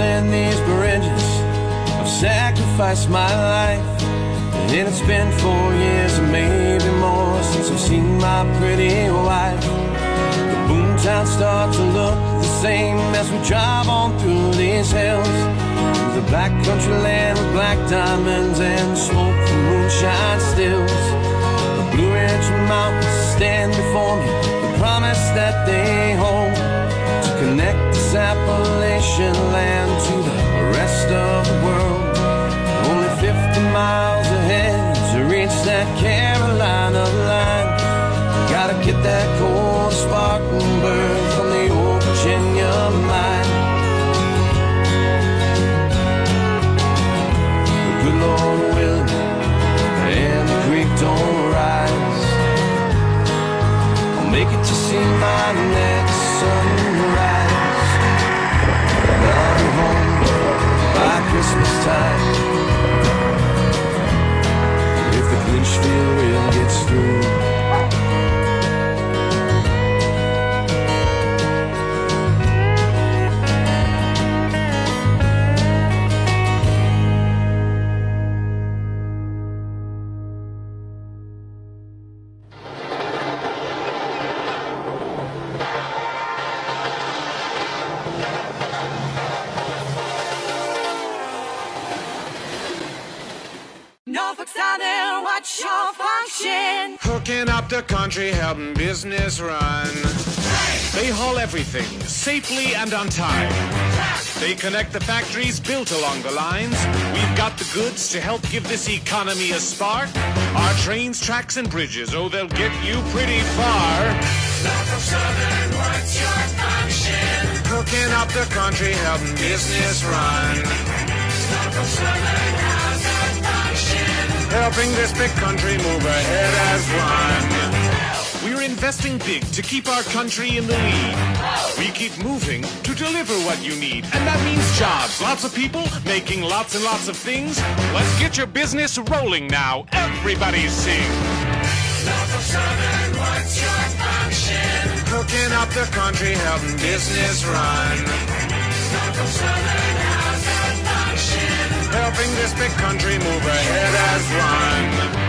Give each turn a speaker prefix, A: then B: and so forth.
A: and these bridges. I've sacrificed my life. And it's been four years or maybe more since I've seen my pretty wife. The boomtown starts to look the same as we drive on through these hills. The black country land with black diamonds and smoke from moonshine stills. The Blue Ridge Mountains stand before me, the promise that they Appalachian land to the rest of the world. Only 50 miles ahead to reach that Carolina line. Gotta get that cold Spartanburg from the old Virginia mine. Good Lord willing, and the creek don't rise. I'll make it to see my next sunrise. Clinchfield rail gets through.
B: What's your function?
C: Hooking up the country, helping business run. They haul everything safely and on time. They connect the factories built along the lines. We've got the goods to help give this economy a spark. Our trains, tracks, and bridges, oh, they'll get you pretty far.
B: Southern, what's your function?
C: Hooking up the country, helping business run.
B: Southern?
C: Helping this big country move ahead as one. We're investing big to keep our country in the lead. We keep moving to deliver what you need. And that means jobs. Lots of people making lots and lots of things. Let's get your business rolling now. Everybody sing.
B: Norfolk Southern, what's your function?
C: Hooking up the country, helping business run.
B: Norfolk Southern, how's your function?
C: Helping this big country move ahead as one.